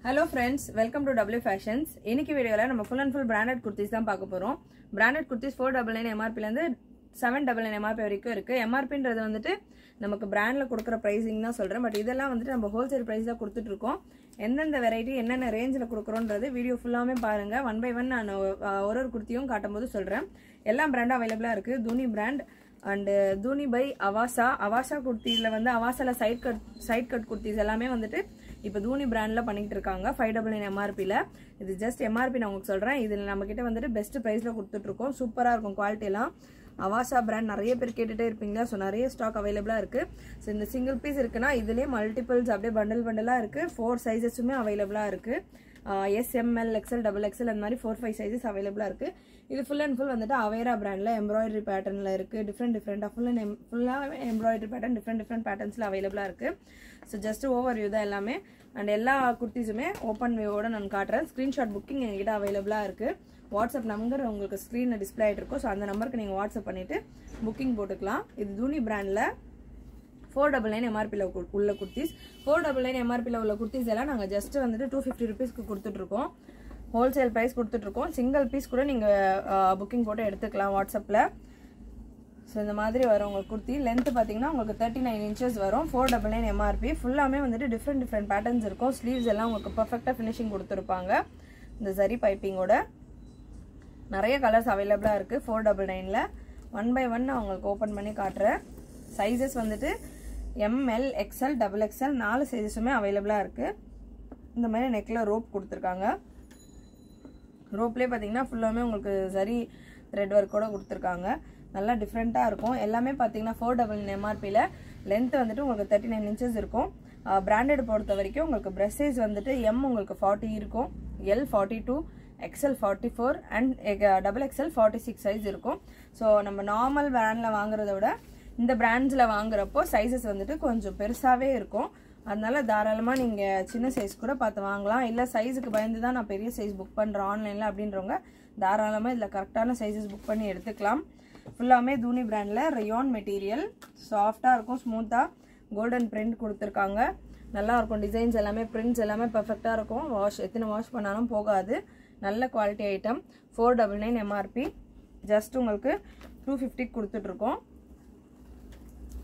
Hello friends welcome to W fashions இன்னைக்கு வீடியோவில் நம்ம full and full branded kurtis தான் பார்க்க போகிறோம் branded kurtis four double nine எம்ஆர்பிலேருந்து seven double nine MRP வரைக்கும் இருக்குது எம்ஆர்பின்றது வந்துட்டு நமக்கு பிராண்டில் கொடுக்குற ப்ரைஸிங் தான் சொல்கிறேன் பட் இதெல்லாம் வந்துட்டு நம்ம ஹோல்சேல் ப்ரைஸ் தான் கொடுத்துட்ருக்கோம் எந்தெந்த வெரைட்டி என்னென்ன ரேஞ்சில் கொடுக்குறோன்றது வீடியோ ஃபுல்லாமே பாருங்கள் ஒன் பை ஒன் நான் ஒரு ஒரு குர்த்தியும் காட்டும்போது சொல்கிறேன் எல்லா பிராண்டும் அவைலபிளாக இருக்குது Tuni brand and Tuni by Avaasa Avaasa குர்த்தியில் வந்து அவாசால side cut side cut kurtis எல்லாமே வந்துட்டு இப்போ தூனி பிராண்டில் பண்ணிக்கிட்டு இருக்காங்க. ஃபைவ் டபுள் நைன் எம்ஆர்பியில் இது ஜஸ்ட் எம்ஆர்பி நான் உங்களுக்கு சொல்கிறேன் இதில் நம்மக்கிட்ட வந்துட்டு பெஸ்ட் ப்ரைஸில் கொடுத்துட்ருக்கோம் சூப்பராக இருக்கும். குவாலிட்டியெல்லாம் அவாசா பிராண்ட் நிறைய பேர் கேட்டுகிட்டே இருப்பீங்களா? ஸோ நிறைய ஸ்டாக் அவைலபிளாக இருக்குது ஸோ இந்த சிங்கிள் பீஸ் இருக்குன்னா இதுலேயே மல்டிபிள்ஸ் அப்படியே பண்டல் பண்டலாக இருக்குது ஃபோர் சைஸஸுமே அவைலபிளாக இருக்குது எஸ்எம்எல் எக்ஸ்எல் டபுள் எக்ஸ்எல் அந்த மாதிரி ஃபோர் ஃபைவ் சைஸஸ் அவைலபிளாக இருக்குது இது ஃபுல் அண்ட் ஃபுல் வந்துட்டு அவேரா பிராண்டில் எம்ப்ராய்டரி பேட்டர்னில் இருக்குது டிஃப்ரெண்ட் டிஃப்ரெண்ட்டாக ஃபுல் அண்ட் ஃபுல்லாக எம்ப்ராய்டரி பேட்டர்ன் டிஃப்ரெண்ட் டிஃப்ரெண்ட் பேட்டர்ன்ஸில் அவைலபிளாக இருக்குது ஸோ ஜஸ்ட் ஓவர் வியூ தான் எல்லாமே. அண்ட் எல்லா குர்த்திஸுமே ஓப்பன் வியூவோட நான் காட்டுறேன். ஸ்க்ரீன்ஷாட் புக்கிங் எங்ககிட்ட அவைலபிளாக இருக்குது வாட்ஸ்அப் நம்பர் உங்களுக்கு ஸ்க்ரீனில் டிஸ்பிளே ஆகிட்டு இருக்கும். ஸோ அந்த நம்பருக்கு நீங்கள் வாட்ஸ்அப் பண்ணிவிட்டு புக்கிங் போட்டுக்கலாம். இது தூனி பிராண்டில் ஃபோர் டபுள் நைன் எம்ஆர்பியில் உள்ள குர்த்திஸ் ஃபோர் டபுள் நைன் எம்ஆர்பியில் உள்ள குர்த்திஸ் எல்லாம் நாங்கள் ஜஸ்ட் வந்துட்டு டூ ஃபிஃப்டி ருபீஸ்க்கு கொடுத்துட்ருக்கோம். ஹோல்சேல் ப்ரைஸ் கொடுத்துட்ருக்கோம். சிங்கிள் பீஸ் கூட நீங்கள் புக்கிங் போட்டு எடுத்துக்கலாம் வாட்ஸ்அப்பில் ஸோ இந்த மாதிரி வரும் உங்களுக்கு குர்த்தி. லென்த்து பார்த்தீங்கன்னா உங்களுக்கு தேர்ட்டி நைன் இன்ச்சஸ் வரும் ஃபோர் டபுள் நைன் எம்ஆர்பி ஃபுல்லாமே வந்துட்டு டிஃப்ரெண்ட் டிஃப்ரெண்ட் பேட்டர்ன்ஸ் இருக்கும். ஸ்லீவ்ஸ் எல்லாம் உங்களுக்கு பர்ஃபெக்டாக ஃபினிஷிங் கொடுத்துருப்பாங்க. இந்த சரி பைப்பிங்கோட நிறைய கலர்ஸ் அவைலபிளாக இருக்குது ஃபோர் டபுள் நைனில் ஒன் பை ஒன் நான் உங்களுக்கு ஓப்பன் பண்ணி காட்டுறேன். சைஸஸ் வந்துட்டு எம்எல் எக்ஸ்எல் டபுள் எக்ஸ்எல் நாலு சைஸஸுமே அவைலபிளாக இருக்குது இந்த மாதிரி நெக்கில் ரோப் கொடுத்துருக்காங்க. ரோப்லேயே பார்த்தீங்கன்னா ஃபுல்லாமே உங்களுக்கு சரி த்ரெட் ஒர்க்கோடு கொடுத்துருக்காங்க. நல்லா டிஃப்ரெண்ட்டாக இருக்கும். எல்லாமே பார்த்தீங்கன்னா ஃபோர் டபுள் எம்ஆர்பியில் லென்த் வந்துட்டு உங்களுக்கு தேர்ட்டி நைன் இன்ச்சஸ் இருக்கும் பிராண்டட் பொறுத்த வரைக்கும் உங்களுக்கு ப்ரெஸ் சைஸ் வந்துட்டு எம் உங்களுக்கு ஃபார்ட்டி இருக்கும். L forty two XL forty four and double XL forty six size இருக்கும். ஸோ நம்ம நார்மல் பிராண்டில் வாங்குறத விட இந்த பிராண்ட்ஸில் வாங்குறப்போ சைஸஸ் வந்துட்டு கொஞ்சம் பெருசாகவே இருக்கும். அதனால தாராளமாக நீங்கள் சின்ன சைஸ் கூட பார்த்து வாங்கலாம். இல்லை சைஸுக்கு பயந்து தான் நான் பெரிய சைஸ் புக் பண்ணுறேன் ஆன்லைனில் அப்படின்றவங்க தாராளமாக இதில் கரெக்டான சைஸஸ் புக் பண்ணி எடுத்துக்கலாம். ஃபுல்லாமே தூனி பிராண்டில் ரயான் மெட்டீரியல் சாஃப்டாக இருக்கும் ஸ்மூத்தாக கோல்டன் பிரிண்ட் கொடுத்துருக்காங்க. நல்லா இருக்கும் டிசைன்ஸ் எல்லாமே பிரிண்ட்ஸ் எல்லாமே பர்ஃபெக்டாக இருக்கும். வாஷ் எத்தனை வாஷ் பண்ணாலும் போகாது. நல்ல quality item four double nine MRP just உங்களுக்கு டூ ஃபிஃப்டிக்கு கொடுத்துட்ருக்கோம்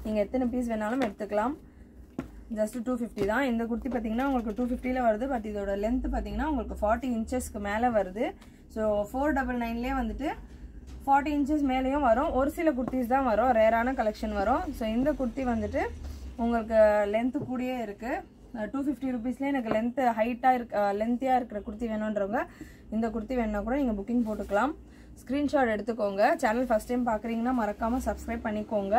நீங்கள் எத்தனை பீஸ் வேணாலும் எடுத்துக்கலாம். ஜஸ்ட் டூ ஃபிஃப்டி தான். இந்த குர்த்தி பார்த்தீங்கன்னா உங்களுக்கு டூ ஃபிஃப்டியில் வருது. பட் இதோட லென்த் பார்த்தீங்கன்னா உங்களுக்கு ஃபார்ட்டி இன்ச்சஸ்க்கு மேலே வருது. ஸோ ஃபோர் டபுள் நைன்லேயே வந்துட்டு ஃபார்ட்டி இன்ச்சஸ் மேலேயும் வரும். ஒரு சில குர்த்திஸ் தான் வரும். ரேரான கலெக்ஷன் வரும். ஸோ இந்த குர்த்தி வந்துட்டு உங்களுக்கு லென்த்து கூடயே இருக்குது டூ ஃபிஃப்டி ருபீஸ்லேயே எனக்கு லென்த்து ஹைட்டாக இருக்க லென்த்தியாக இருக்கிற குர்த்தி வேணுன்றவங்க இந்த குர்த்தி வேணுன்னா கூட நீங்கள் புக்கிங் போட்டுக்கலாம். ஸ்க்ரீன்ஷாட் எடுத்துக்கோங்க. சேனல் ஃபஸ்ட் டைம் பார்க்குறீங்கன்னா மறக்காமல் சப்ஸ்கிரைப் பண்ணிக்கோங்க.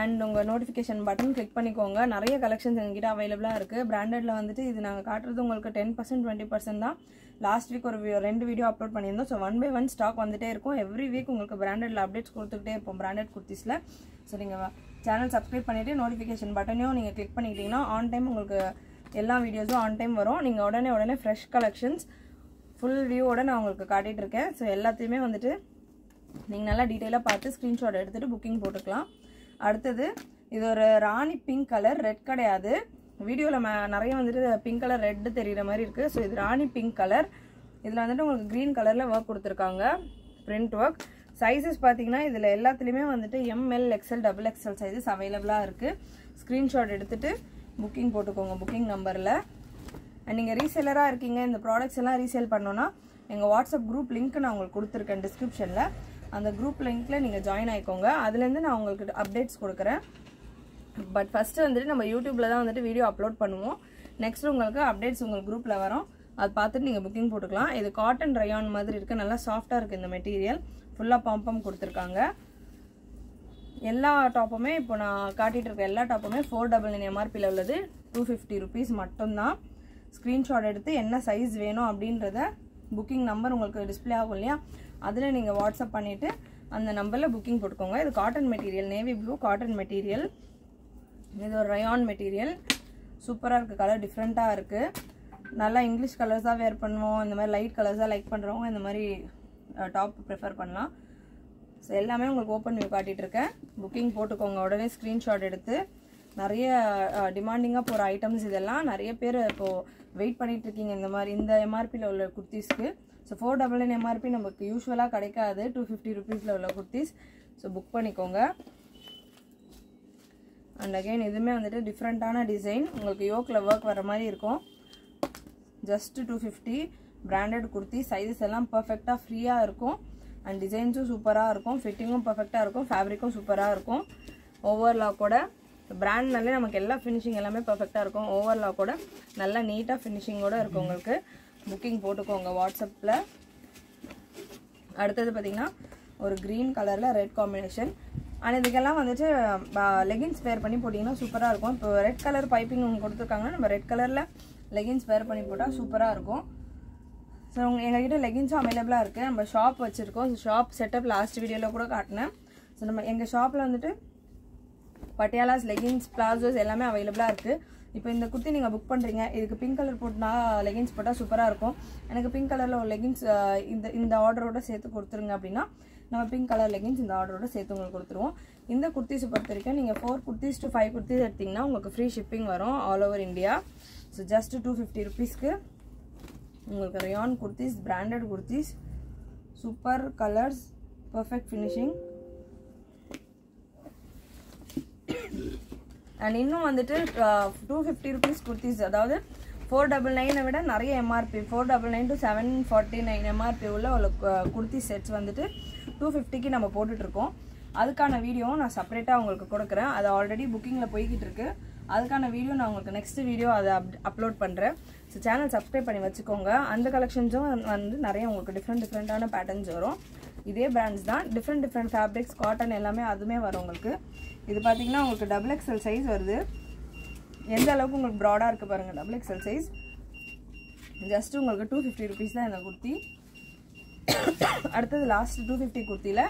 அண்ட் உங்கள் நோட்டிஃபிகேஷன் பட்டன் கிளிக் பண்ணிக்கோங்க. நிறைய கலெக்ஷன்ஸ் எங்ககிட்ட அவைலபிளாக இருக்குது பிராண்டடில் வந்துட்டு இது நாங்கள் காட்டுறது உங்களுக்கு டென் பர்சன்ட் டுவெண்ட்டி பர்சன்ட் தான். லாஸ்ட் வீக் ஒரு ரெண்டு வீடியோ அப்லோட் பண்ணியிருந்தோம். So one by one stock வந்துட்டே இருக்கும். எவ்ரி வீக் உங்களுக்கு பிராண்டடில் அப்டேட்ஸ் கொடுத்துக்கிட்டே இருப்போம் பிராண்டட் குர்த்திஸில். ஸோ நீங்கள் சேனல் சப்ஸ்கிரைப் பண்ணிவிட்டு நோட்டிஃபிகேஷன் பட்டனையும் நீங்கள் கிளிக் பண்ணிக்கிட்டீங்கன்னா ஆன் டைம் உங்களுக்கு எல்லா வீடியோஸும் ஆன் டைம் வரும். நீங்கள் உடனே உடனே ஃப்ரெஷ் கலெக்ஷன்ஸ் ஃபுல் வியூவோட நான் உங்களுக்கு காட்டிகிட்டு இருக்கேன். ஸோ எல்லாத்தையுமே வந்துட்டு நீங்கள் நல்லா டீட்டெயிலாக பார்த்து ஸ்க்ரீன்ஷாட் எடுத்துகிட்டு புக்கிங் போட்டுக்கலாம். அடுத்தது இது ஒரு ராணி பிங்க் கலர் ரெட் கிடையாது. வீடியோவில் நிறைய வந்துட்டு பிங்க் கலர் ரெட்டு தெரிகிற மாதிரி இருக்குது ஸோ இது ராணி பிங்க் கலர் இதில் வந்துட்டு உங்களுக்கு க்ரீன் கலரில் ஒர்க் கொடுத்துருக்காங்க. பிரிண்ட் ஒர்க் சைஸஸ் பார்த்தீங்கன்னா இதில் எல்லாத்துலேயுமே வந்துட்டு M L XL double XL sizes அவைலபிளாக இருக்குது ஸ்க்ரீன்ஷாட் எடுத்துகிட்டு புக்கிங் போட்டுக்கோங்க புக்கிங் நம்பரில் அண்ட் நீங்கள் ரீசேலராக இருக்கீங்க இந்த ப்ராடக்ட்ஸ் எல்லாம் ரீசேல் பண்ணோன்னா எங்கள் வாட்ஸ்அப் குரூப் லிங்க் நான் உங்களுக்கு கொடுத்துருக்கேன் டிஸ்கிரிப்ஷனில் அந்த குரூப் லிங்க்கில் நீங்கள் ஜாயின் ஆகிக்கோங்க அதுலேருந்து நான் உங்களுக்கு அப்டேட்ஸ் கொடுக்குறேன். பட் ஃபஸ்ட்டு வந்துட்டு நம்ம யூடியூப்பில் தான் வந்துட்டு வீடியோ அப்லோட் பண்ணுவோம். நெக்ஸ்ட் உங்களுக்கு அப்டேட்ஸ் உங்கள் குரூப்பில் வரும். அது பார்த்துட்டு நீங்கள் புக்கிங் போட்டுக்கலாம். இது காட்டன் ரயான் மாதிரி இருக்குது நல்லா சாஃப்டாக இருக்குது இந்த மெட்டீரியல் ஃபுல்லாக பம்பம் கொடுத்துருக்காங்க. எல்லா டாப்புமே இப்போ நான் காட்டிகிட்டு இருக்க எல்லா டாப்புமே ஃபோர் டபுள் நைன் எம்ஆர்பியில் உள்ளது. டூ ஃபிஃப்டி ருபீஸ் மட்டும்தான். ஸ்க்ரீன்ஷாட் எடுத்து என்ன சைஸ் வேணும் அப்படின்றத புக்கிங் நம்பர் உங்களுக்கு டிஸ்ப்ளே ஆகும் இல்லையா? அதில் நீங்கள் வாட்ஸ்அப் பண்ணிவிட்டு அந்த நம்பரில் புக்கிங் போட்டுக்கோங்க. இது cotton material navy blue cotton material இது ஒரு ரயான் மெட்டீரியல் சூப்பராக இருக்குது கலர் டிஃப்ரெண்ட்டாக இருக்குது நல்லா இங்கிலீஷ் கலர்ஸாக வேர் பண்ணுவோம். இந்த மாதிரி லைட் கலர்ஸாக லைக் பண்ணுறவங்க இந்த மாதிரி டாப் ப்ரிஃபர் பண்ணலாம். ஸோ எல்லாமே உங்களுக்கு ஓப்பன் வியூ காட்டிகிட்டு இருக்கேன். புக்கிங் போட்டுக்கோங்க. உடனே ஸ்க்ரீன்ஷாட் எடுத்து நிறைய டிமாண்டிங்காக போகிற ஐட்டம்ஸ் இதெல்லாம் நிறைய பேர் இப்போது வெயிட் பண்ணிகிட்ருக்கீங்க இந்த மாதிரி இந்த எம்ஆர்பியில் உள்ள குர்த்திஸ்க்கு. So four double nine MRP நமக்கு யூஸ்வலாக கிடைக்காது. டூ ஃபிஃப்டி ருபீஸில் உள்ள குர்த்திஸ். ஸோ புக் பண்ணிக்கோங்க. அண்ட் அகைன் இதுவுமே வந்துட்டு டிஃப்ரெண்ட்டான டிசைன் உங்களுக்கு யோக்கில் ஒர்க் வர மாதிரி இருக்கும். Just two fifty branded kurti. Sizes எல்லாம் பர்ஃபெக்டாக ஃப்ரீயாக இருக்கும். அண்ட் டிசைன்ஸும் சூப்பராக இருக்கும். ஃபிட்டிங்கும் பர்ஃபெக்டாக இருக்கும். ஃபேப்ரிக்கும் சூப்பராக இருக்கும். ஓவர்லாக்கோட பிராண்ட்னாலே நமக்கு எல்லா ஃபினிஷிங் எல்லாமே பர்ஃபெக்டாக இருக்கும். ஓவர்லாக்கோட நல்லா நீட்டாக ஃபினிஷிங்கோடு இருக்கும் உங்களுக்கு. புக்கிங் போட்டுக்கோங்க வாட்ஸ்அப்பில். அடுத்தது பார்த்தீங்கன்னா ஒரு க்ரீன் கலரில் ரெட் காம்பினேஷன் அண்ட் இதுக்கெல்லாம் வந்துட்டு லெகின்ஸ் வேர் பண்ணி போட்டிங்கன்னா சூப்பராக இருக்கும். இப்போ ரெட் கலர் பைப்பிங் ஒன்று கொடுத்துருக்காங்கன்னா நம்ம ரெட் கலரில் லெகின்ஸ் வேர் பண்ணி போட்டால் சூப்பராக இருக்கும். ஸோ உங்கள் எங்கள்கிட்ட லெகின்ஸும் அவைலபிளாக இருக்குது நம்ம ஷாப் வச்சுருக்கோம். ஷாப் செட்டப் லாஸ்ட் வீடியோவில் கூட காட்டினேன். ஸோ நம்ம எங்கள் ஷாப்பில் வந்துட்டு பட்டியாலாஸ் லெகின்ஸ் பிளாசோஸ் எல்லாமே அவைலபிளாக இருக்குது இப்போ இந்த குர்த்தி நீங்கள் புக் பண்ணுறீங்க இதுக்கு பிங்க் கலர் போட்டுனா லெகின்ஸ் போட்டால் சூப்பராக இருக்கும். எனக்கு பிங்க் கலரில் ஒரு லெகின்ஸ் இந்த இந்த ஆர்டரோட சேர்த்து கொடுத்துருங்க அப்படின்னா நம்ம பிங்க் கலர் லெகின்ஸ் இந்த ஆர்டரோட சேர்த்து உங்களுக்கு கொடுத்துருவோம். இந்த குர்த்திஸை பொறுத்த வரைக்கும் நீங்கள் four kurtis to five kurtis எடுத்திங்கன்னா உங்களுக்கு ஃப்ரீ ஷிப்பிங் வரும் all over India so just two fifty ருபீஸ்க்கு உங்களுக்கு rayon kurtis branded kurtis super colours perfect finishing and இன்னும் வந்துட்டு டூ ஃபிஃப்டி ருபீஸ் குர்த்திஸ் அதாவது ஃபோர் டபுள் நைனை விட நிறைய MRP four double nine to seven forty nine MRP உள்ள உள்ள குர்த்தி செட்ஸ் வந்துட்டு டூ ஃபிஃப்டிக்கு நம்ம போட்டுட்ருக்கோம். அதுக்கான வீடியோவும் நான் செப்பரேட்டாக உங்களுக்கு கொடுக்குறேன். அது ஆல்ரெடி புக்கிங்கில் போய்கிட்டு இருக்கு அதுக்கான வீடியோ நான் உங்களுக்கு நெக்ஸ்ட் வீடியோ அதை அப் அப்லோட் பண்ணுறேன் ஸோ சேனல் சப்ஸ்கிரைப் பண்ணி வச்சுக்கோங்க. அந்த கலெக்ஷன்ஸும் வந்து நிறைய உங்களுக்கு டிஃப்ரெண்ட் டிஃப்ரெண்ட்டான பேட்டர்ன்ஸ் வரும். இதே பிராண்ட்ஸ் தான். டிஃப்ரெண்ட் டிஃப்ரெண்ட் ஃபேப்ரிக்ஸ் காட்டன் எல்லாமே அதுவுமே வரும் உங்களுக்கு. இது பார்த்தீங்கன்னா உங்களுக்கு டபுள் எக்ஸல் சைஸ் வருது. எந்த அளவுக்கு உங்களுக்கு ப்ராடாக இருக்குது பாருங்கள் டபுள் எக்ஸல் சைஸ் ஜஸ்ட் உங்களுக்கு டூ ஃபிஃப்டி ருபீஸ் தான் இந்த குர்த்தி. அடுத்தது லாஸ்ட் டூ ஃபிஃப்டி குர்த்தியில்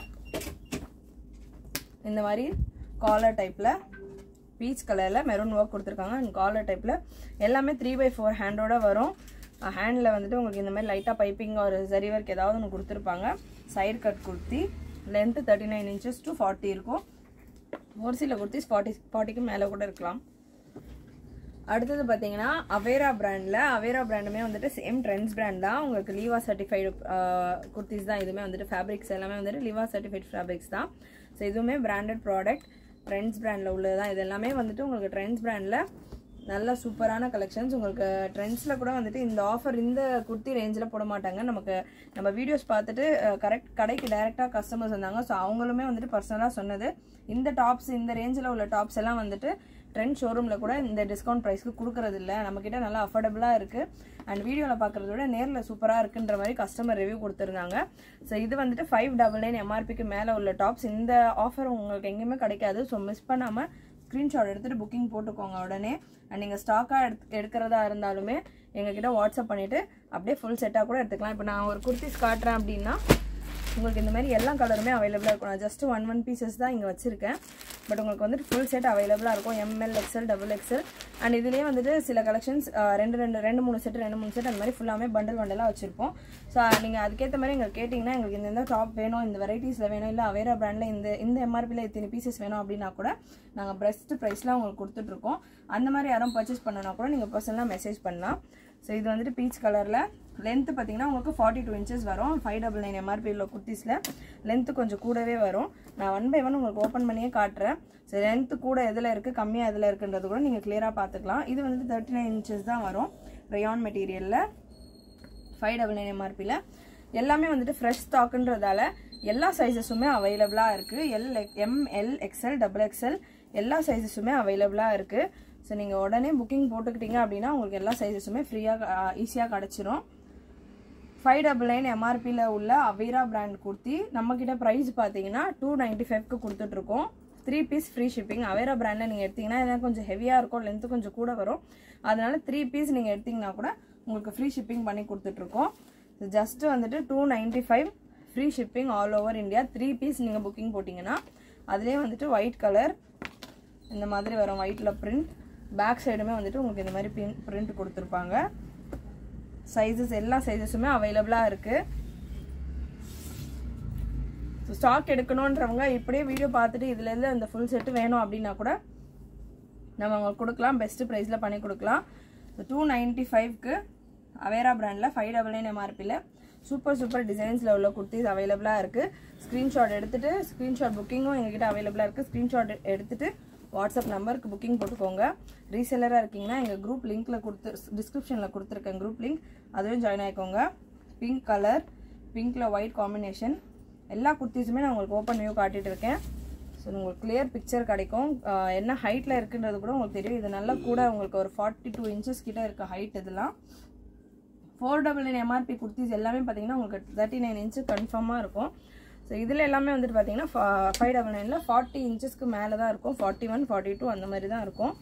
இந்த மாதிரி காலர் டைப்பில் பீச் கலரில் மெரூன் ஒர்க் கொடுத்துருக்காங்க. அண்ட் காலர் டைப்பில் எல்லாமே த்ரீ பை ஃபோர் ஹேண்டோட வரும். ஹேண்டில் வந்துட்டு உங்களுக்கு இந்த மாதிரி லைட்டாக பைப்பிங் ஒரு சரி ஒர்க் ஏதாவது ஒன்று கொடுத்துருப்பாங்க. Side cut kurti length thirty nine inches to forty இருக்கும் ஒரு சில குர்த்திஸ் ஃபார்ட்டி ஃபார்ட்டிக்கு மேலே கூட இருக்கலாம். அடுத்தது பார்த்தீங்கன்னா அவேரா பிராண்டில் அவேரா பிராண்டுமே வந்துட்டு சேம் ட்ரெண்ட்ஸ் பிராண்ட் தான். உங்களுக்கு லீவா சர்டிஃபைடு குர்த்திஸ் தான் இதுவுமே வந்துட்டு ஃபேப்ரிக்ஸ் எல்லாமே வந்துட்டு லீவா சர்டிஃபைட் ஃபேப்ரிக்ஸ் தான். ஸோ இதுவுமே பிராண்டட் ப்ராடக்ட் ட்ரெண்ட்ஸ் பிராண்டில் உள்ளது தான் இது எல்லாமே வந்துட்டு உங்களுக்கு ட்ரெண்ட்ஸ் பிராண்டில் நல்ல சூப்பரான கலெக்ஷன்ஸ் உங்களுக்கு ட்ரெண்ட்ஸில் கூட வந்துட்டு இந்த ஆஃபர் இந்த குர்த்தி ரேஞ்சில் போட மாட்டாங்க. நமக்கு நம்ம வீடியோஸ் பார்த்துட்டு கரெக்ட் கடைக்கு டைரெக்டாக கஸ்டமர்ஸ் வந்தாங்க. ஸோ அவங்களுமே வந்துட்டு பர்சனலாக சொன்னது. இந்த டாப்ஸ் இந்த ரேஞ்சில் உள்ள டாப்ஸ் எல்லாம் வந்துட்டு ட்ரெண்ட் ஷோரூமில் கூட இந்த டிஸ்கவுண்ட் ப்ரைஸ்க்கு கொடுக்கறது இல்லை. நம்மக்கிட்ட நல்லா அஃபோர்டபுளாக இருக்குது அண்ட் வீடியோவில் பார்க்குறத விட நேரில் சூப்பராக இருக்குன்ற மாதிரி கஸ்டமர் ரிவ்யூ கொடுத்துருந்தாங்க. ஸோ இது வந்துட்டு ஃபைவ் டபுள் நைன் எம்ஆர்பிக்கு மேலே உள்ள டாப்ஸ் இந்த ஆஃபர் உங்களுக்கு எங்கேயுமே கிடைக்காது. ஸோ மிஸ் பண்ணாமல் ஸ்க்ரீன்ஷாட் எடுத்துகிட்டு புக்கிங் போட்டுக்கோங்க உடனே. அண்ட் நீங்கள் ஸ்டாக்காக எடுத்து எடுக்கிறதா இருந்தாலுமே எங்ககிட்ட வாட்ஸ்அப் பண்ணிவிட்டு அப்படியே ஃபுல் செட்டாக கூட எடுத்துக்கலாம். இப்போ நான் ஒரு குர்த்திஸ் காட்டுறேன் அப்படின்னா உங்களுக்கு இந்த மாதிரி எல்லா கலருமே அவைலபிளாக இருக்கும். நான் ஜஸ்ட் ஒன் ஒன் பீசஸ் தான் இங்கே வச்சுருக்கேன். பட் உங்களுக்கு வந்துட்டு ஃபுல் செட் அவைலபிளாக இருக்கும். M L XL double XL and இதுலேயே வந்துட்டு சில கலெக்ஷன்ஸ் ரெண்டு ரெண்டு ரெண்டு மூணு செட் ரெண்டு மூணு செட் அந்த மாதிரி ஃபுல்லாமே பண்டல் பண்டலாக வச்சுருப்போம். ஸோ நீங்கள் அதுக்கேற்ற மாதிரி எங்களுக்கு கேட்டிங்கன்னா எங்களுக்கு இந்த டாப் வேணும் இந்த வெரைட்டிஸில் வேணும் இல்லை அவேரா பிராண்டில் இந்த இந்த எம்ஆர்பியில் இத்தனை பீசஸ் வேணும் அப்படின்னா கூட நாங்கள் பெஸ்ட் ப்ரைஸ்லாம் உங்களுக்கு கொடுத்துட்ருக்கோம் அந்த மாதிரி யாரும் பர்ச்சேஸ் பண்ணனா கூட நீங்கள் பர்சனலாக மெசேஜ் பண்ணலாம். ஸோ இது வந்துட்டு பீச் கலரில் லென்த்து பார்த்தீங்கன்னா உங்களுக்கு ஃபார்ட்டி டூ இன்ச்சஸ் வரும் ஃபைவ் டபுள் நைன் எம்ஆர்பியில் குர்த்திஸில். லென்த்து கொஞ்சம் கூடவே வரும். நான் ஒன் பை ஒன் உங்களுக்கு ஓப்பன் பண்ணியே காட்டுறேன். ஸோ லென்த்து கூட எதில் இருக்குது கம்மியாக எதில் இருக்குன்றது கூட நீங்கள் கிளியராக பார்த்துக்கலாம் இது வந்துட்டு தேர்ட்டி நைன் இன்ச்சஸ் தான் வரும். ரயான் மெட்டீரியலில் ஃபைவ் டபுள் நைன் எம்ஆர்பியில் எல்லாமே வந்துட்டு ஃப்ரெஷ் ஸ்டாக்குன்றதால எல்லா சைஸஸுமே அவைலபிளாக இருக்குது L M L XL double XL எல்லா சைஸஸுமே அவைலபிளாக இருக்குது ஸோ நீங்கள் உடனே புக்கிங் போட்டுக்கிட்டீங்க அப்படின்னா உங்களுக்கு எல்லா சைஸஸுமே ஃப்ரீயாக ஈஸியாக கிடச்சிரும். ஃபைவ் டபுள் நைன் எம்ஆர்பியில் உள்ள அவேரா பிராண்ட் குர்த்தி நம்மக்கிட்ட ப்ரைஸ் பார்த்தீங்கன்னா டூ நைன்ட்டி ஃபைவ்க்கு கொடுத்துட்ருக்கோம். த்ரீ பீஸ் ஃப்ரீ ஷிப்பிங் அவேரா பிராண்டில் நீங்கள் எடுத்தீங்கன்னா இதெல்லாம் கொஞ்சம் ஹெவியாக இருக்கும் லென்த்து கொஞ்சம் கூட வரும். அதனால த்ரீ பீஸ் நீங்கள் எடுத்தீங்கன்னா கூட உங்களுக்கு ஃப்ரீ ஷிப்பிங் பண்ணி கொடுத்துட்ருக்கோம். ஜஸ்ட்டு வந்துட்டு two ninety five free shipping all over India three piece நீங்கள் புக்கிங் போட்டிங்கன்னா அதுலேயே வந்துட்டு ஒயிட் கலர் இந்த மாதிரி வரும் ஒயிட்டில் பிரிண்ட் பேக் சைடுமே வந்துட்டு உங்களுக்கு இந்த மாதிரி பின் பிரிண்ட் கொடுத்துருப்பாங்க. சைஸஸ் எல்லா சைஸஸுமே அவைலபிளாக இருக்குது ஸோ ஸ்டாக் எடுக்கணுன்றவங்க இப்படியே வீடியோ பார்த்துட்டு இதுலேருந்து அந்த ஃபுல் செட்டு வேணும் அப்படின்னா கூட நம்ம அவங்களுக்கு கொடுக்கலாம். பெஸ்ட்டு ப்ரைஸில் பண்ணி கொடுக்கலாம். ஸோ டூ நைன்ட்டி ஃபைவ்க்கு அவேரா பிராண்டில் ஃபைவ் டபுள் நைன் எம்ஆர்பியில் சூப்பர் சூப்பர் டிசைன்ஸில் உள்ள குர்த்திஸ் அவைலபிளாக இருக்குது ஸ்க்ரீன்ஷாட் எடுத்துகிட்டு ஸ்க்ரீன்ஷாட் புக்கிங்கும் எங்ககிட்ட அவைலபிளாக இருக்குது ஸ்க்ரீன்ஷாட் எடுத்துகிட்டு வாட்ஸ்அப் நம்பருக்கு புக்கிங் போட்டுக்கோங்க. ரீசெல்லராக இருக்கீங்கன்னா எங்கள் குரூப் லிங்க்கில் கொடுத்து டிஸ்கிரிப்ஷனில் கொடுத்துருக்கேன் குரூப் லிங்க் அதுவும் ஜாயின் ஆகிக்கோங்க பிங்க் கலர் பிங்க்கில் ஒயிட் காம்பினேஷன் எல்லா குர்த்திஸுமே நான் உங்களுக்கு ஓப்பன் வியூ காட்டிகிட்டு இருக்கேன். ஸோ உங்களுக்கு கிளியர் பிக்சர் கிடைக்கும். என்ன ஹைட்டில் இருக்குன்றது கூட உங்களுக்கு தெரியும். இது நல்லா கூட உங்களுக்கு ஒரு ஃபார்ட்டி டூ இன்ச்சஸ் கிட்ட இருக்க ஹைட் இதெல்லாம். Four double nine MRP kurtis எல்லாமே பார்த்தீங்கன்னா உங்களுக்கு தேர்ட்டி நைன் இன்ச்சு கன்ஃபார்மாக இருக்கும். ஸோ இதில் எல்லாமே வந்துட்டு பார்த்தீங்கன்னா ஃபைவ் டபுள் நைனில் ஃபார்ட்டி இன்ச்சஸ்க்கு மேலே தான் இருக்கும். ஃபார்ட்டி ஒன் ஃபார்ட்டி டூ அந்த மாதிரி தான் இருக்கும்.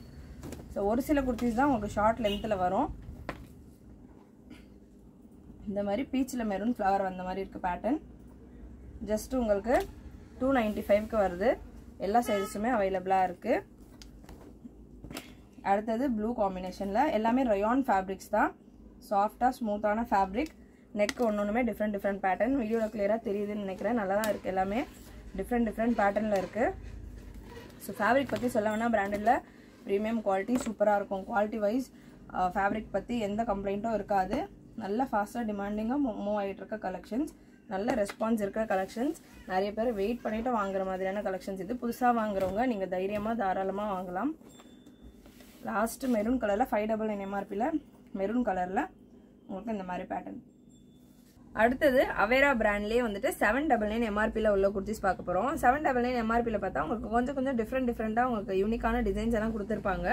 ஸோ ஒரு சில குர்த்திஸ் தான் உங்களுக்கு ஷார்ட் லென்த்தில் வரும். இந்த மாதிரி பீச்சில் மெரூன் ஃப்ளவர் வந்த மாதிரி இருக்குது பேட்டர்ன் ஜஸ்ட் உங்களுக்கு டூ நைன்ட்டி ஃபைவ்க்கு வருது. எல்லா சைஸஸுமே அவைலபிளாக இருக்குது அடுத்தது ப்ளூ காம்பினேஷனில் எல்லாமே ரயான் ஃபேப்ரிக்ஸ் தான். சாஃப்டாக ஸ்மூத்தான ஃபேப்ரிக் நெக் ஒன்று ஒன்றுமே டிஃப்ரெண்ட் டிஃப்ரெண்ட் பேட்டர்ன் வீடியோவில் கிளியராக தெரியுதுன்னு நினைக்கிறேன். நல்லா தான் இருக்குது எல்லாமே டிஃப்ரெண்ட் டிஃப்ரெண்ட் பேட்டர்னில் இருக்குது ஸோ ஃபேப்ரிக் பற்றி சொல்ல வேணால் பிராண்டடில் ப்ரீமியம் குவாலிட்டி சூப்பராக இருக்கும். குவாலிட்டி வைஸ் ஃபேப்ரிக் பற்றி எந்த கம்ப்ளைண்ட்டும் இருக்காது. நல்ல ஃபாஸ்ட்டாக டிமாண்டிங்காக மூவ் ஆகிட்டு இருக்க கலெக்ஷன்ஸ் நல்ல ரெஸ்பான்ஸ் இருக்கிற கலெக்ஷன்ஸ் நிறைய பேர் வெயிட் பண்ணிவிட்டு வாங்குற மாதிரியான கலெக்ஷன்ஸ் இது புதுசாக வாங்குறவங்க நீங்கள் தைரியமாக தாராளமாக வாங்கலாம். லாஸ்ட்டு மெரூன் கலரில் ஃபைவ் டபுள் என்எம்ஆர்பியில் மெரூன் கலரில் உங்களுக்கு இந்த மாதிரி பேட்டர்ன் அடுத்தது அவேரா பிராண்ட்லேயே வந்துட்டு செவன் டபுள் நைன் எம்ஆர்பியில் உள்ள குர்த்திஸ் பார்க்க போகிறோம் செவன் டபுள் நைன் எம்ஆர்பியில் பார்த்தா உங்களுக்கு கொஞ்சம் கொஞ்சம் டிஃப்ரெண்ட் டிஃப்ரெண்ட்டாக உங்களுக்கு யூனிக்கான டிசைன்ஸ் எல்லாம் கொடுத்துருப்பாங்க.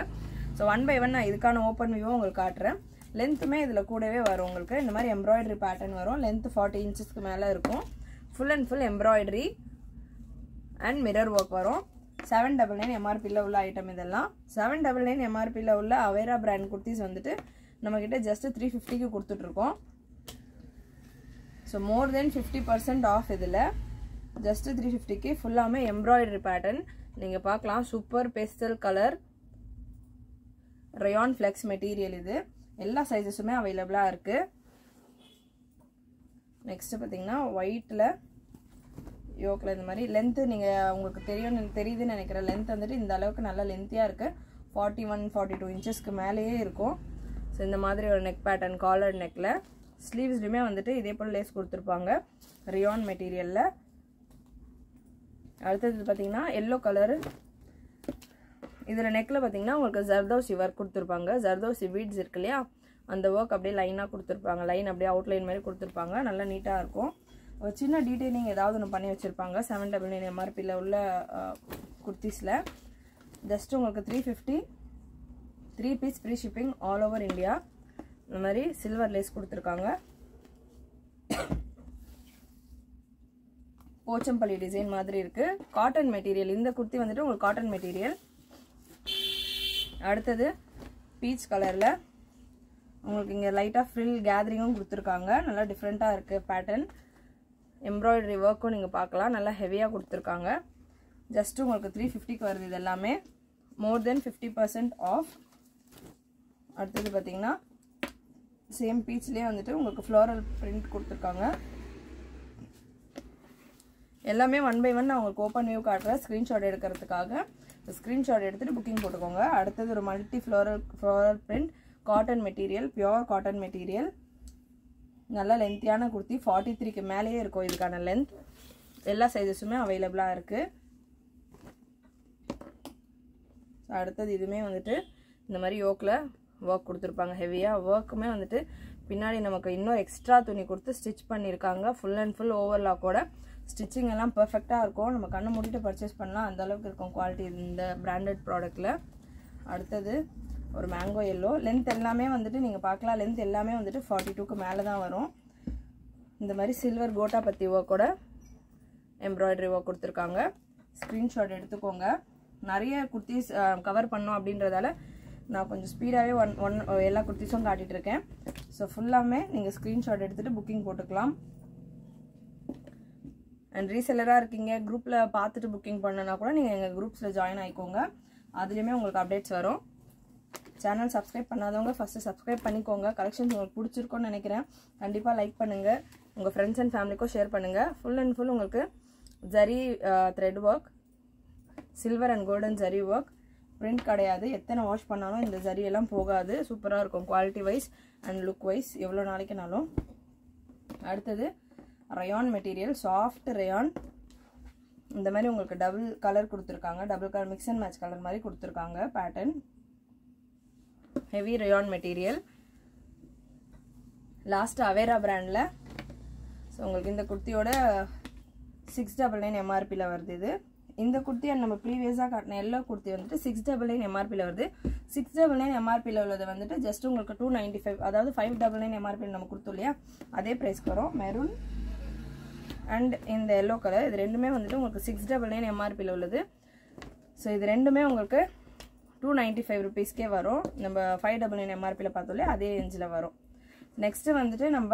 ஸோ ஒன் பை ஒன் நான் இதுக்கான ஓப்பன் வியூவும் உங்களுக்கு காட்டுறேன். லென்த்துமே இதில் கூடவே வரும் உங்களுக்கு. இந்த மாதிரி எம்ப்ராய்டரி பேட்டர்ன் வரும். லென்த் ஃபார்ட்டி இன்ச்சஸ்க்கு மேலே இருக்கும். Full and full embroidery and mirror work வரும். செவன் டபுள் நைன் எம்ஆர்பியில் உள்ள ஐட்டம் இதெல்லாம். செவன் டபுள் நைன் எம்ஆர்பியில் உள்ள அவேரா பிராண்ட் குர்த்திஸ் வந்துட்டு நம்மக்கிட்ட ஜஸ்ட்டு த்ரீ ஃபிஃப்டிக்கு கொடுத்துட்ருக்கோம் so more then fifty percent off இதில். ஜஸ்ட் த்ரீ ஃபிஃப்டிக்கு ஃபுல்லாமே எம்ப்ராய்டரி பேட்டர்ன் நீங்கள் பார்க்கலாம் super pastel colour rayon flex material இது. எல்லா சைஸஸுமே அவைலபிளாக இருக்குது நெக்ஸ்ட்டு பார்த்தீங்கன்னா ஒயிட்டில் யோக்கில் இந்த மாதிரி லென்த்து நீங்கள் உங்களுக்கு தெரியும் தெரியுதுன்னு நினைக்கிறேன் லென்த் வந்துட்டு இந்த அளவுக்கு நல்லா லென்த்தியாக இருக்குது ஃபார்ட்டி ஒன் ஃபார்ட்டி டூ இன்ச்சஸ்க்கு மேலேயே இருக்கும். ஸோ இந்த மாதிரி ஒரு நெக் பேட்டர்ன் காலர் நெக்கில் ஸ்லீவ்ஸ்லையுமே வந்துட்டு இதே போல் லேஸ் கொடுத்துருப்பாங்க. ரியான் மெட்டீரியலில் அடுத்தது பார்த்தீங்கன்னா எல்லோ கலரு இதில் நெக்கில் பார்த்தீங்கன்னா உங்களுக்கு ஜர்தோசி ஒர்க் கொடுத்துருப்பாங்க. ஜர்தோசி பீட்ஸ் இருக்கு இல்லையா? அந்த ஒர்க் அப்படியே லைனாக கொடுத்துருப்பாங்க. லைன் அப்படியே அவுட்லைன் மாதிரி கொடுத்துருப்பாங்க. நல்லா நீட்டாக இருக்கும். சின்ன டீட்டெயிலிங் ஏதாவது ஒன்று பண்ணி வச்சுருப்பாங்க. செவன் டபுள் நைன் எம்ஆர்பியில் உள்ள குர்த்திஸில் ஜஸ்ட் உங்களுக்கு three fifty three piece free shipping all over India இந்த மாதிரி சில்வர் லேஸ் கொடுத்துருக்காங்க. போச்சம்பள்ளி டிசைன் மாதிரி இருக்கு. காட்டன் மெட்டீரியல் இந்த குர்த்தி வந்துட்டு உங்களுக்கு காட்டன் மெட்டீரியல் அடுத்தது பீச் கலரில் உங்களுக்கு இங்கே லைட்டாக ஃப்ரில் கேதரிங்கும் கொடுத்துருக்காங்க. நல்லா டிஃப்ரெண்ட்டாக இருக்குது பேட்டர்ன் எம்ப்ராய்டரி ஒர்க்கும் நீங்கள் பார்க்கலாம். நல்லா ஹெவியாக கொடுத்துருக்காங்க. ஜஸ்ட் உங்களுக்கு த்ரீ ஃபிஃப்டிக்கு வருது இது எல்லாமே. More then fifty percent off அடுத்தது பார்த்தீங்கன்னா சேம் பீச்லேயே வந்துட்டு உங்களுக்கு ஃப்ளோரல் பிரிண்ட் கொடுத்துருக்காங்க. எல்லாமே ஒன் பை ஒன் நான் உங்களுக்கு ஓப்பன் வியூ காட்டுறேன். ஸ்க்ரீன்ஷாட் எடுக்கிறதுக்காக. ஸ்க்ரீன்ஷாட் எடுத்துகிட்டு புக்கிங் போட்டுக்கோங்க. அடுத்தது ஒரு multi floral floral print cotton material pure cotton material நல்லா லென்த்தியான குர்த்தி. ஃபார்ட்டி த்ரீக்கு மேலேயே இருக்கும் இதுக்கான லென்த் எல்லா சைஸஸுமே அவைலபிளாக இருக்குது அடுத்தது இதுவுமே வந்துட்டு இந்த மாதிரி யோக்கில் ஒர்க் கொடுத்துருப்பாங்க ஹெவியாக ஒர்க்குமே வந்துட்டு பின்னாடி நமக்கு இன்னும் எக்ஸ்ட்ரா துணி கொடுத்து ஸ்டிச் பண்ணியிருக்காங்க. ஃபுல் அண்ட் ஃபுல் ஓவர்லாக்கோட ஸ்டிச்சிங் எல்லாம் பர்ஃபெக்டாக இருக்கும். நம்ம கண்ணை மூடிட்டு பர்ச்சேஸ் பண்ணலாம். அந்தளவுக்கு இருக்கும் குவாலிட்டி இந்த பிராண்டட் ப்ராடக்ட்டில் அடுத்தது ஒரு மேங்கோ எல்லோ லென்த் எல்லாமே வந்துட்டு நீங்கள் பார்க்கலாம். லென்த் எல்லாமே வந்துட்டு ஃபார்ட்டி டூக்கு மேலே தான் வரும். இந்த மாதிரி சில்வர் கோட்டா பற்றி ஒர்க்கோட எம்ப்ராய்டரி ஒர்க் கொடுத்துருக்காங்க. ஸ்க்ரீன்ஷாட் எடுத்துக்கோங்க. நிறைய குர்த்திஸ் கவர் பண்ணோம் அப்படின்றதால நான் கொஞ்சம் ஸ்பீடாகவே ஒன் ஒன் எல்லா குர்த்திஸும் காட்டிகிட்டு இருக்கேன் ஸோ ஃபுல்லாமே நீங்கள் ஸ்க்ரீன்ஷாட் எடுத்துகிட்டு புக்கிங் போட்டுக்கலாம். அண்ட் ரீசெல்லராக இருக்கீங்க குரூப்பில் பார்த்துட்டு புக்கிங் பண்ணனா கூட நீங்கள் எங்கள் குரூப்ஸில் ஜாயின் ஆகிக்கோங்க அதுலேயுமே உங்களுக்கு அப்டேட்ஸ் வரும். சேனல் சப்ஸ்கிரைப் பண்ணாதவங்க ஃபஸ்ட்டு சப்ஸ்கிரைப் பண்ணிக்கோங்க. கலெக்ஷன்ஸ் உங்களுக்கு பிடிச்சிருக்கோன்னு நினைக்கிறேன். கண்டிப்பாக லைக் பண்ணுங்கள் உங்கள் ஃப்ரெண்ட்ஸ் அண்ட் ஃபேமிலிக்கும் ஷேர் பண்ணுங்கள் ஃபுல் அண்ட் ஃபுல் உங்களுக்கு zari thread work silver and golden zari work print கிடையாது. எத்தனை வாஷ் பண்ணாலும் இந்த ஜரியெல்லாம் போகாது. சூப்பராக இருக்கும். Quality wise and look wise எவ்வளோ நாளைக்குனாலும். அடுத்தது ரயான் மெட்டீரியல் சாஃப்ட் ரயான் இந்த மாதிரி உங்களுக்கு டபுள் கலர் கொடுத்துருக்காங்க. Double colour mix and match colour மாதிரி கொடுத்துருக்காங்க. Pattern heavy rayon material last Avera பிராண்டில் ஸோ உங்களுக்கு இந்த குர்த்தியோட சிக்ஸ் டபுள் நைன் எம்ஆர்பியில் வருது இது. இந்த குர்த்தி நம்ம ப்ரீவியஸாக காட்டின எல்லோ குர்த்தி வந்துட்டு சிக்ஸ் டபுள் நைன் எம்ஆர்பியில் வருது. சிக்ஸ் டபுள் நைன் எம்ஆர்பியில் உள்ளது வந்துட்டு ஜஸ்ட் உங்களுக்கு டூ நைன்ட்டி ஃபைவ் அதாவது ஃபைவ் டபுள் நைன் எம்ஆர்பியில் நம்ம கொடுத்தோம் இல்லையா? அதே ப்ரைஸ்க்கு வரும். மெரூன் அண்ட் இந்த எல்லோ கலர் இது ரெண்டுமே வந்துட்டு உங்களுக்கு சிக்ஸ் டபுள் நைன் எம்ஆர்பியில் உள்ளது. ஸோ இது ரெண்டுமே உங்களுக்கு டூ நைன்ட்டி ஃபைவ் ருபீஸ்க்கே வரும். நம்ம ஃபைவ் டபுள் நைன் எம்ஆர்பியில் பார்த்தோம்லே அதே ரேஞ்சில் வரும். நெக்ஸ்ட்டு வந்துட்டு நம்ம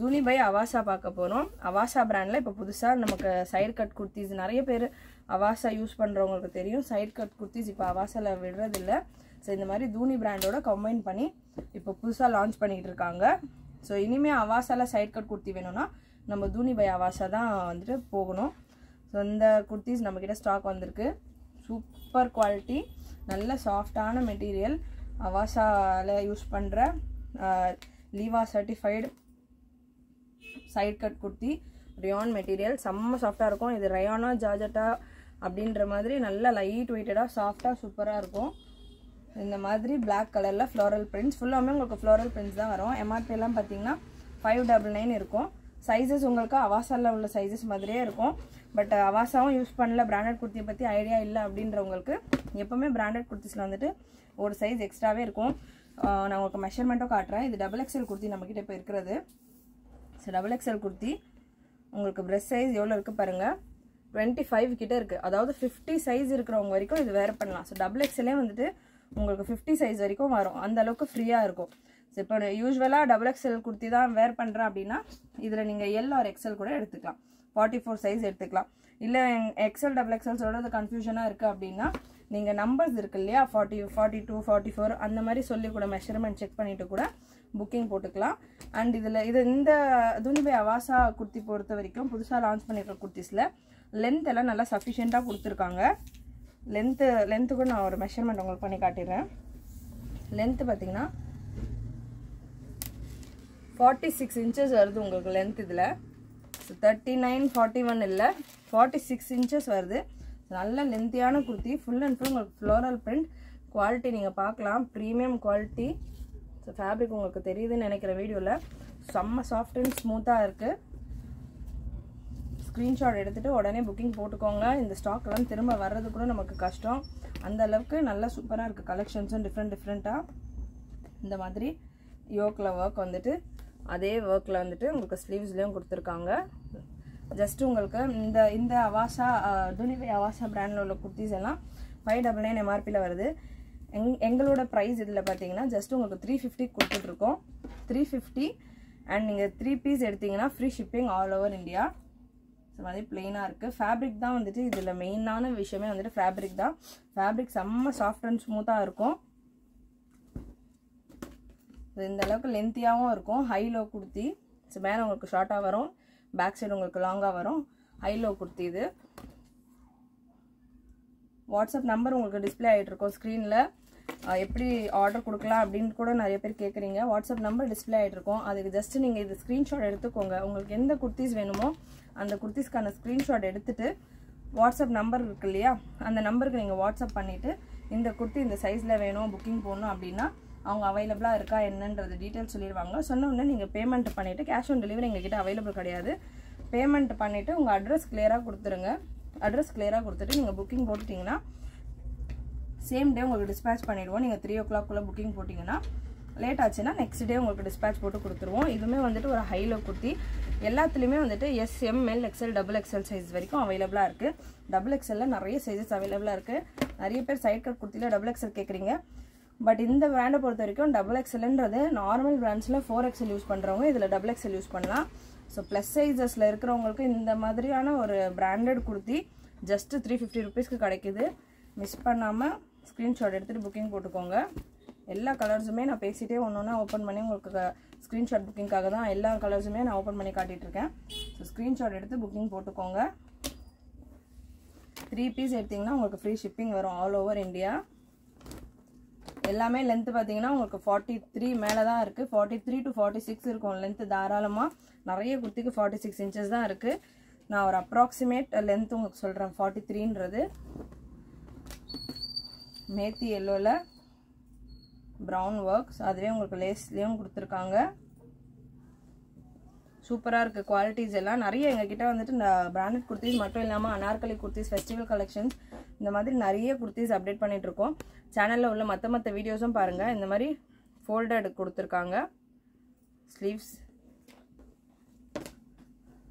துனி பை அவாசா பார்க்க போகிறோம் அவாஷா ப்ராண்டில் இப்போ புதுசாக நமக்கு சைடு கட் குர்த்திஸ் நிறைய பேர் அவாசா யூஸ் பண்ணுறவங்களுக்கு தெரியும். சைட் கட் குர்த்திஸ் இப்போ அவாசாவில் விடுறதில்ல. ஸோ இந்த மாதிரி தூனி பிராண்டோட கம்பைன் பண்ணி இப்போ புதுசாக லான்ச் பண்ணிகிட்டு இருக்காங்க. ஸோ இனிமேல் அவாசாவில் சைட் கட் குர்த்தி வேணும்னா நம்ம தூனி பை அவாசா தான் வந்துட்டு போகணும். ஸோ இந்த குர்த்திஸ் நம்மக்கிட்ட ஸ்டாக் வந்திருக்கு. சூப்பர் குவாலிட்டி நல்ல சாஃப்டான மெட்டீரியல் அவாசாவில் யூஸ் பண்ணுற லீவா certified side cut kurti. Rayon material செம்ம சாஃப்டாக இருக்கும். இது ரயானா ஜார்ஜட்டா அப்படின்ற மாதிரி நல்லா லைட் வெயிட்டடாக சாஃப்டாக சூப்பராக இருக்கும். இந்த மாதிரி பிளாக் கலரில் ஃப்ளோரல் பிரிண்ட்ஸ் ஃபுல்லாமே உங்களுக்கு ஃப்ளோரல் பிரிண்ட்ஸ் தான் வரும். எம்ஆர்பிஎல்லாம் பார்த்தீங்கன்னா ஃபைவ் டபுள் நைன் இருக்கும். சைஸஸ் உங்களுக்கு அவாசாவில் உள்ள சைஸஸ் மாதிரியே இருக்கும். பட் அவாசாவும் யூஸ் பண்ணல. பிராண்டட் குர்த்தியை பற்றி ஐடியா இல்லை அப்படின்றவங்களுக்கு எப்போவுமே பிராண்டட் குர்த்திஸில் வந்துட்டு ஒரு சைஸ் எக்ஸ்ட்ராவே இருக்கும். நான் உங்களுக்கு மெஷர்மெண்ட்டும் காட்டுறேன். இது டபுள் எக்ஸ்எல் குர்த்தி நம்மக்கிட்ட இப்போ இருக்கிறது. ஸோ டபுள் எக்ஸ்எல் குர்த்தி உங்களுக்கு ப்ரெஸ் சைஸ் எவ்வளோ இருக்குது பாருங்கள் டுவெண்ட்டி ஃபைவ் கிட்டே இருக்குது அதாவது ஃபிஃப்டி சைஸ் இருக்கிறவங்க வரைக்கும் இது வேர் பண்ணலாம். ஸோ டபுள் எக்ஸ்எல்லே வந்துட்டு உங்களுக்கு ஃபிஃப்டி சைஸ் வரைக்கும் வரும். அந்த அளவுக்கு ஃப்ரீயாக இருக்கும். ஸோ இப்போ யூஸ்வலாக டபுள் எக்ஸ்எல் குர்த்தி தான் வேர் பண்ணுறேன் அப்படின்னா இதில் நீங்கள் எல் ஆர் எக்ஸ்எல் கூட எடுத்துக்கலாம். ஃபார்ட்டி ஃபோர் சைஸ் எடுத்துக்கலாம். இல்லை எக்ஸ்எல் டபுள் எக்ஸ்எல் சொல்கிறது கன்ஃபியூஷனாக இருக்குது அப்படின்னா நீங்கள் நம்பர்ஸ் இருக்கு இல்லையா? Forty forty two forty four அந்த மாதிரி சொல்லி கூட மெஷர்மெண்ட் செக் பண்ணிவிட்டு கூட புக்கிங் போட்டுக்கலாம். அண்ட் இதில் இது இந்த துணிபை அவாசா குர்த்தி பொறுத்த வரைக்கும் புதுசாக லான்ச் பண்ணியிருக்க குர்த்திஸில் லென்த் எல்லாம் நல்லா சஃபிஷியண்ட்டாக கொடுத்துருக்காங்க. லென்த்து லென்த்து கூட நான் ஒரு மெஷர்மெண்ட் உங்களுக்கு பண்ணி காட்டிடுறேன். லென்த்து பார்த்தீங்கன்னா ஃபார்ட்டி சிக்ஸ் இன்ச்சஸ் வருது உங்களுக்கு லென்த் இதில். So thirty nine forty one இல்லை. ஃபார்ட்டி சிக்ஸ் இன்ச்சஸ் வருது. நல்ல லென்த்தியான குர்த்தி. ஃபுல் அண்ட் ஃபுல் உங்களுக்கு ஃப்ளோரல் பிரிண்ட் குவாலிட்டி நீங்கள் பார்க்கலாம். ப்ரீமியம் குவாலிட்டி ஸோ ஃபேப்ரிக் உங்களுக்கு தெரியுதுன்னு நினைக்கிற வீடியோவில் செம்ம சாஃப்ட் அண்ட் ஸ்மூத்தாக இருக்குது ஸ்க்ரீன்ஷாட் எடுத்துகிட்டு உடனே புக்கிங் போட்டுக்கோங்க. இந்த ஸ்டாக்லாம் திரும்ப வர்றது கூட நமக்கு கஷ்டம். அந்த அளவுக்கு நல்லா சூப்பராக இருக்குது கலெக்ஷன்ஸும் டிஃப்ரெண்ட் டிஃப்ரெண்ட்டாக இந்த மாதிரி யோக்கில் ஒர்க் வந்துட்டு அதே ஒர்க்கில் வந்துட்டு உங்களுக்கு ஸ்லீவ்ஸ்லேயும் கொடுத்துருக்காங்க. ஜஸ்ட் உங்களுக்கு இந்த இந்த அவாசா துணிவை அவாசா பிராண்டில் உள்ள குர்த்திஸ் எல்லாம் ஃபைவ் டபுள் நைன் எம்ஆர்பியில் வருது. எங் எங்களோட ப்ரைஸ் இதில் பார்த்தீங்கன்னா ஜஸ்ட் உங்களுக்கு த்ரீ ஃபிஃப்டி கொடுத்துட்ருக்கோம். த்ரீ ஃபிஃப்டி அண்ட் நீங்கள் த்ரீ பீஸ் எடுத்தீங்கன்னா free shipping all over India so மாதிரி பிளெயினாக இருக்குது ஃபேப்ரிக் தான் வந்துட்டு இதில் மெயினான விஷயமே வந்துட்டு ஃபேப்ரிக் தான். ஃபேப்ரிக் செம்ம சாஃப்ட் அண்ட் ஸ்மூத்தாக இருக்கும். இந்த அளவுக்கு லென்த்தியாகவும் இருக்கும். High low kurti. ஸோ மேலே உங்களுக்கு ஷார்ட்டாக வரும். பேக் சைடு உங்களுக்கு லாங்காக வரும். ஹை லோ குர்த்தி இது. வாட்ஸ்அப் நம்பர் உங்களுக்கு டிஸ்பிளே ஆகிட்டு இருக்கும் ஸ்க்ரீனில் எப்படி ஆர்டர் கொடுக்கலாம் அப்படின்னு கூட நிறைய பேர் கேட்குறீங்க வாட்ஸ்அப் நம்பர் டிஸ்பிளே ஆகிட்டு இருக்கும் அதுக்கு ஜஸ்ட் நீங்கள் இது ஸ்க்ரீன்ஷாட் எடுத்துக்கோங்க. உங்களுக்கு எந்த குர்த்திஸ் வேணுமோ அந்த குர்த்திஸ்க்கான ஸ்க்ரீன்ஷாட் எடுத்துகிட்டு வாட்ஸ்அப் நம்பர் இருக்கு இல்லையா? அந்த நம்பருக்கு நீங்கள் வாட்ஸ்அப் பண்ணிவிட்டு இந்த குர்த்தி இந்த சைஸில் வேணும் புக்கிங் போடணும் அப்படின்னா அவங்க அவைலபிளாக இருக்கா என்னன்றது டீட்டெயில் சொல்லிடுவாங்க. சொன்ன உடனே நீங்கள் பேமெண்ட் பண்ணிவிட்டு கேஷ் ஆன் டெலிவரி எங்ககிட்ட அவைலபிள் கிடையாது. பேமெண்ட் பண்ணிவிட்டு உங்கள் அட்ரஸ் கிளியராக கொடுத்துருங்க. அட்ரஸ் கிளியராக கொடுத்துட்டு நீங்கள் புக்கிங் போட்டுட்டிங்கன்னா சேம் டே உங்களுக்கு டிஸ்பேச் பண்ணிவிடுவோம் நீங்கள் த்ரீ ஓ கிளாக்குள்ளே புக்கிங் போட்டிங்கன்னா லேட் ஆச்சுன்னா நெக்ஸ்ட் டே உங்களுக்கு டிஸ்பேச் போட்டு கொடுத்துருவோம். இதுவுமே வந்துட்டு ஒரு ஹைலோ குர்த்தி. எல்லாத்துலேயுமே வந்துட்டு S M L XL double XL size வரைக்கும் அவைலபிளாக இருக்குது டபுள் எக்ஸ்எல்ல நிறைய சைஸஸ் அவைலபிளாக இருக்குது நிறைய பேர் சைட் கட் குர்த்தியில் டபுள் எக்ஸ்எல் கேட்குறீங்க பட் இந்த பிராண்டை பொறுத்த வரைக்கும் டபுள் எக்ஸ்எல்ன்றது நார்மல் பிராண்ட்ஸில் ஃபோர் எக்ஸ்எல் யூஸ் பண்ணுறவங்க இதில் டபுள் எக்ஸ்எல் யூஸ் பண்ணலாம். ஸோ ப்ளஸ் சைஸஸில் இருக்கிறவங்களுக்கு இந்த மாதிரியான ஒரு branded kurti just three fifty ருபீஸ்க்கு கிடைக்குது. மிஸ் பண்ணாமல் ஸ்க்ரீன்ஷாட் எடுத்துகிட்டு புக்கிங் போட்டுக்கோங்க. எல்லா கலர்ஸுமே நான் பேசிகிட்டே ஒன்று ஒன்றா ஓப்பன் பண்ணி உங்களுக்கு ஸ்க்ரீன்ஷாட் புக்கிங்காக தான் எல்லா கலர்ஸுமே நான் ஓப்பன் பண்ணி காட்டிகிட்ருக்கேன் ஸோ ஸ்க்ரீன்ஷாட் எடுத்து புக்கிங் போட்டுக்கோங்க. த்ரீ பீஸ் எடுத்திங்கன்னா உங்களுக்கு ஃப்ரீ ஷிப்பிங் வரும் ஆல் ஓவர் இந்தியா எல்லாமே லென்த்து பார்த்தீங்கன்னா உங்களுக்கு ஃபார்ட்டி த்ரீ மேலே தான் இருக்குது forty three to forty six இருக்கும் லென்த்து தாராளமாக நிறைய குர்த்திக்கு ஃபார்ட்டி சிக்ஸ் இன்ச்சஸ் தான் இருக்குது நான் ஒரு அப்ராக்சிமேட் லென்த் உங்களுக்கு சொல்கிறேன் ஃபார்ட்டி த்ரீன்றது மேத்தி எல்லோவில் ப்ரௌன் ஒர்க்ஸ் அதுவே உங்களுக்கு லேஸ்லேயும் கொடுத்துருக்காங்க. சூப்பராக இருக்குது குவாலிட்டிஸ் எல்லாம். நிறைய எங்ககிட்ட வந்துட்டு இந்த பிராண்டட் குர்த்திஸ் மட்டும் இல்லாமல் அனார்கலி குர்த்திஸ் ஃபெஸ்டிவல் கலெக்ஷன்ஸ் இந்த மாதிரி நிறைய குர்த்திஸ் அப்டேட் பண்ணிகிட்ருக்கோம் சேனலில் உள்ள மற்ற மற்ற வீடியோஸும் பாருங்கள் இந்த மாதிரி ஃபோல்டட் கொடுத்துருக்காங்க. ஸ்லீவ்ஸ்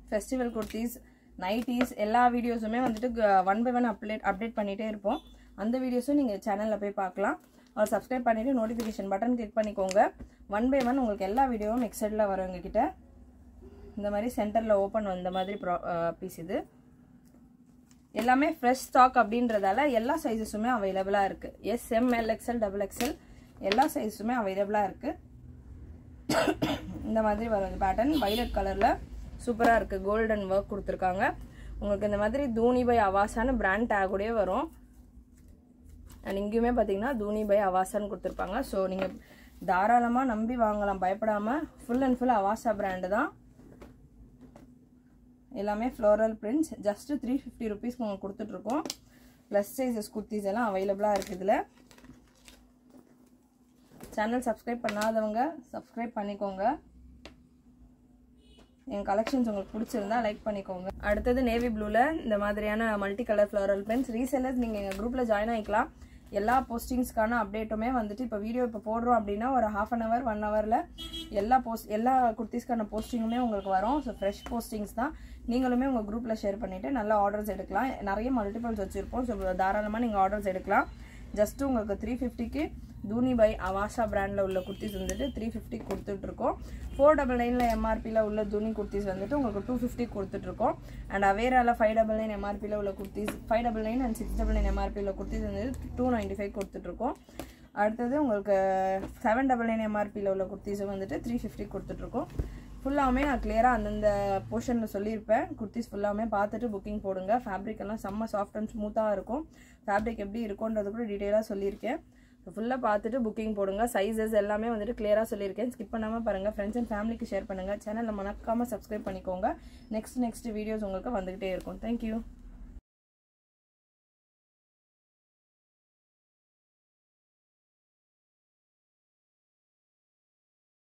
ஃபெஸ்டிவல் குர்த்திஸ் நைட்டிஸ் எல்லா வீடியோஸுமே வந்துட்டு one by one update update பண்ணிகிட்டே இருப்போம். அந்த வீடியோஸும் நீங்கள் சேனலில் போய் பார்க்கலாம். அவர் சப்ஸ்கிரைப் பண்ணிவிட்டு நோட்டிஃபிகேஷன் பட்டன் கிளிக் பண்ணிக்கோங்க. ஒன் பை ஒன் உங்களுக்கு எல்லா வீடியோவும் எக்ஸைடில் வரும் எங்ககிட்ட. இந்த மாதிரி சென்டரில் ஓப்பன் வந்த மாதிரி ப்ரா பீஸ் இது. எல்லாமே ஃப்ரெஷ் ஸ்டாக் அப்படின்றதால எல்லா சைஸஸுமே அவைலபிளாக இருக்குது S M L XL double XL எல்லா சைஸுமே அவைலபிளாக இருக்குது இந்த மாதிரி வரும் பேட்டர்ன் வைலட் கலரில் சூப்பராக இருக்குது கோல்டன் ஒர்க் கொடுத்துருக்காங்க. உங்களுக்கு இந்த மாதிரி தூனி பை அவாசான பிராண்ட் டேகோடயே வரும். அண்ட் இங்கேயுமே பார்த்தீங்கன்னா தூனி பை அவாசான்னு கொடுத்துருப்பாங்க. ஸோ நீங்கள் தாராளமாக நம்பி வாங்கலாம். பயப்படாமல் full and full Avaasa brand தான். எல்லாமே floral prints just three fifty ருபீஸ்க்கு உங்களுக்கு கொடுத்துட்ருக்கோம். ப்ளஸ் சைஸஸ் குர்த்திஸ் எல்லாம் அவைலபிளாக இருக்குது இதில். சேனல் சப்ஸ்கிரைப் பண்ணாதவங்க சப்ஸ்கிரைப் பண்ணிக்கோங்க. என் கலெக்ஷன்ஸ் உங்களுக்கு பிடிச்சிருந்தா லைக் பண்ணிக்கோங்க. அடுத்தது நேவி ப்ளூவில் இந்த மாதிரியான multi colour floral prints resellers நீங்கள் எங்கள் குரூப்பில் ஜாயின் ஆகிக்கலாம் எல்லா போஸ்டிங்ஸ்க்கான அப்டேட்டுமே வந்துட்டு இப்போ வீடியோ இப்போ போடுறோம் அப்படின்னா ஒரு ஹாஃப் அன் ஹவர் ஒன் ஹவரில் எல்லா போஸ்ட் எல்லா குர்த்திஸ்க்கான போஸ்டிங்குமே உங்களுக்கு வரும். ஸோ ஃப்ரெஷ் போஸ்டிங்ஸ் தான். நீங்களுமே உங்கள் குரூப்பில் ஷேர் பண்ணிவிட்டு நல்லா ஆர்டர்ஸ் எடுக்கலாம். நிறைய மல்டிபிள்ஸ் வச்சுருப்போம். ஸோ தாராளமாக நீங்கள் ஆர்டர்ஸ் எடுக்கலாம். ஜஸ்ட்டு உங்களுக்கு த்ரீ ஃபிஃப்டிக்கு தூனி பை அவாஷா பிராண்டில் உள்ள குர்த்திஸ் வந்துட்டு த்ரீ ஃபிஃப்டி கொடுத்துட்ருக்கோம். ஃபோர் டபுள் நைனில் எம்ஆர்பியில் உள்ள துணி குர்த்திஸ் வந்துட்டு உங்களுக்கு டூ ஃபிஃப்டி கொடுத்துட்ருக்கோம். அண்ட் அவேராவில் ஃபைவ் டபுள் நைன் எம்ஆர்பியில் உள்ள kurtis five double nine and six double nine எம்ஆர்பியில் kurtis வந்துட்டு டூ நைன்ட்டி ஃபைவ் கொடுத்துட்ருக்கோம். அடுத்தது உங்களுக்கு செவன் டபுள் நைன் எம்ஆர்பியில் உள்ள குர்த்திஸும் வந்துட்டு த்ரீ ஃபிஃப்டி கொடுத்துட்ருக்கோம். ஃபுல்லாமே நான் கிளியராக அந்தந்த போர்ஷனில் சொல்லியிருப்பேன். குர்த்திஸ் ஃபுல்லாமே பார்த்துட்டு புக்கிங் போடுங்க. ஃபேப்ரிக் எல்லாம் செம்ம சாஃப்ட் அண்ட் ஸ்மூத்தாக இருக்கும். ஃபேப்ரிக் எப்படி இருக்கும்ன்றது கூட டீட்டெயிலாக சொல்லியிருக்கேன். ஃபுல்லாக பார்த்துட்டு புக்கிங் போடுங்க. சைஸஸ் எல்லாமே வந்துட்டு கிளியராக சொல்லியிருக்கேன். ஸ்கிப் பண்ணாமல் பாருங்கள் ஃப்ரெண்ட்ஸ் அண்ட் ஃபேமிலிக்கு ஷேர் பண்ணுங்கள் சேனலில் மறக்காமல் சப்ஸ்கிரைப் பண்ணிக்கோங்க. நெக்ஸ்ட் நெக்ஸ்ட் வீடியோஸ் உங்களுக்கு வந்துகிட்டே இருக்கும். தேங்க்யூ